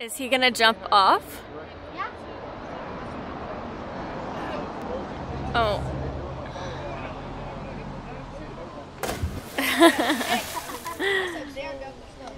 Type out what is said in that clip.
Is he gonna jump off? Yeah. Oh.